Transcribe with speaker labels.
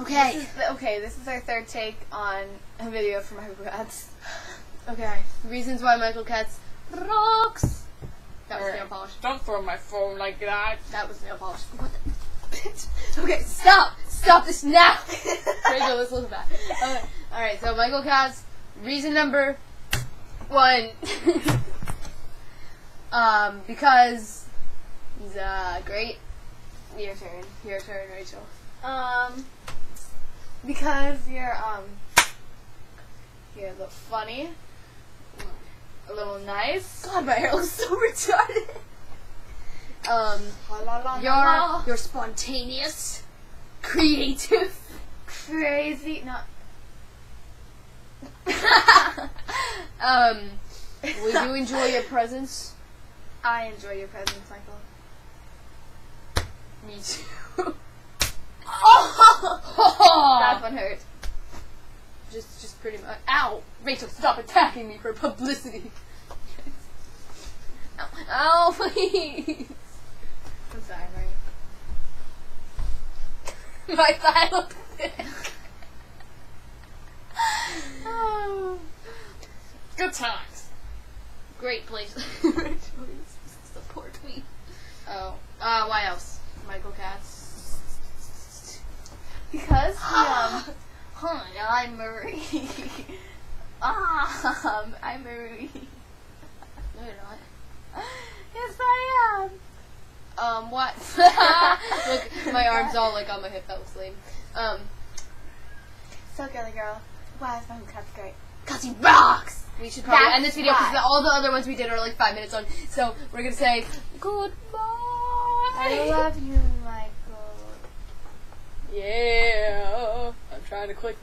Speaker 1: Okay.
Speaker 2: This is the, okay, this is our third take on a video from Michael Katz. Okay. Reasons why Michael Katz rocks. That was
Speaker 1: Alright.
Speaker 2: nail polish.
Speaker 1: Don't throw my phone like that.
Speaker 2: That was nail polish. What the bitch? Okay, stop! Stop this now! Rachel, this looks bad. Okay. Alright, so Michael Katz, reason number one. um, because he's uh great. Your turn. Your turn, Rachel.
Speaker 3: Um,
Speaker 2: Because you're um you're a funny, a little nice.
Speaker 3: God, my hair looks so retarded.
Speaker 2: Um, you're you're spontaneous, creative, crazy. Not. um, we do enjoy your presence.
Speaker 3: I enjoy your presence, Michael.
Speaker 2: Me too. That one hurt. Just, just pretty much. Ow, Rachel, stop attacking me for publicity. Ow, ow, please. I'm sorry, Marie. My thigh looked thick. oh,
Speaker 1: Good times.
Speaker 2: great place. Rachel support me. Oh, uh, why else? Michael Katz. Because um, hi, I'm Marie. um, I'm Marie. No, you're not.
Speaker 3: Yes, I am.
Speaker 2: Um, what? Look, my arm's all like on my hip. That looks lame. Um,
Speaker 3: So, girly girl, why is Michael Katz great?
Speaker 2: cause he rocks. We should probably
Speaker 3: That's
Speaker 2: end this video because all the other ones we did are like five minutes long. So we're gonna say goodbye.
Speaker 3: I love you, Michael.
Speaker 1: Yeah. I'm trying to click